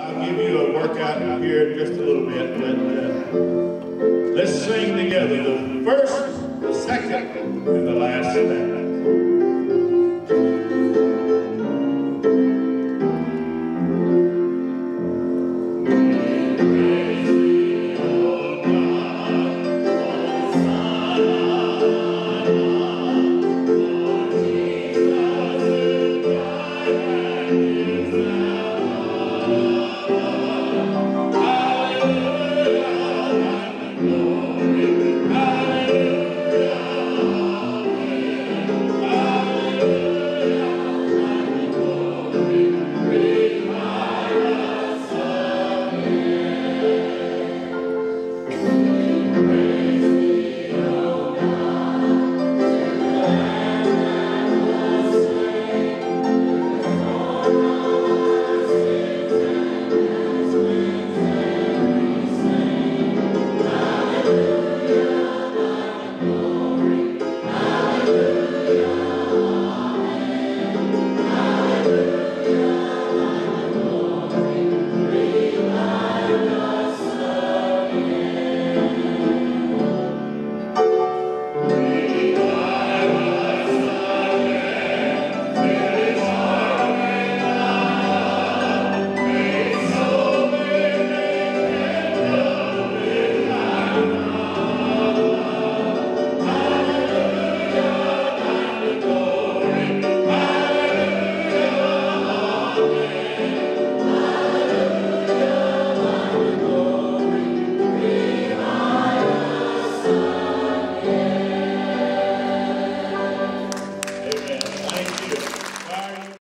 I'll give you a workout here in just a little bit, but uh, let's sing together. The first,